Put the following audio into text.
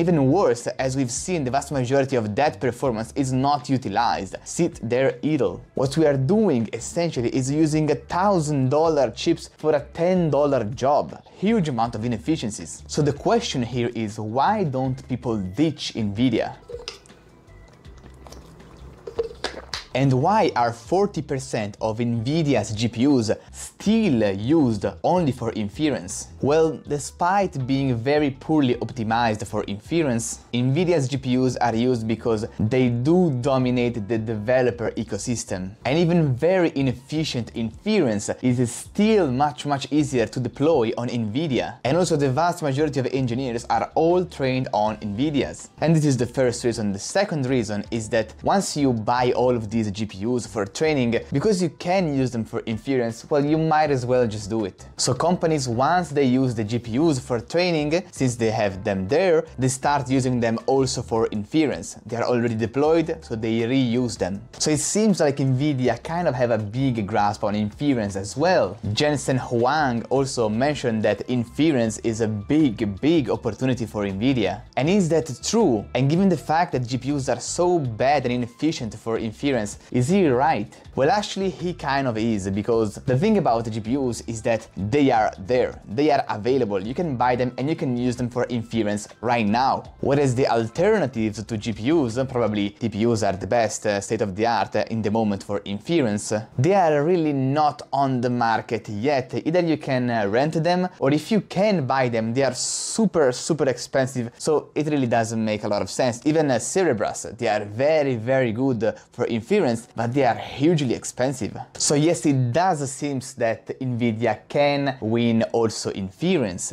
Even worse, as we've seen, the vast majority of that performance is not utilized, sit there idle. What we are doing essentially is using a thousand dollar chips for a ten dollar job. Huge amount of inefficiencies. So the question here is why don't people ditch Nvidia? And why are 40% of NVIDIA's GPUs still used only for inference? Well, despite being very poorly optimized for inference, NVIDIA's GPUs are used because they do dominate the developer ecosystem. And even very inefficient inference is still much much easier to deploy on NVIDIA. And also the vast majority of engineers are all trained on NVIDIA's. And this is the first reason. The second reason is that once you buy all of these these GPUs for training, because you can use them for inference, well, you might as well just do it. So companies, once they use the GPUs for training, since they have them there, they start using them also for inference. They are already deployed, so they reuse them. So it seems like Nvidia kind of have a big grasp on inference as well. Jensen Huang also mentioned that inference is a big, big opportunity for Nvidia. And is that true? And given the fact that GPUs are so bad and inefficient for inference, is he right? Well, actually, he kind of is, because the thing about the GPUs is that they are there, they are available, you can buy them and you can use them for inference right now. Whereas the alternatives to GPUs, probably TPUs are the best uh, state of the art uh, in the moment for inference, they are really not on the market yet. Either you can uh, rent them, or if you can buy them, they are super, super expensive, so it really doesn't make a lot of sense. Even uh, Cerebras, they are very, very good for inference but they are hugely expensive. So yes, it does seem that Nvidia can win also inference.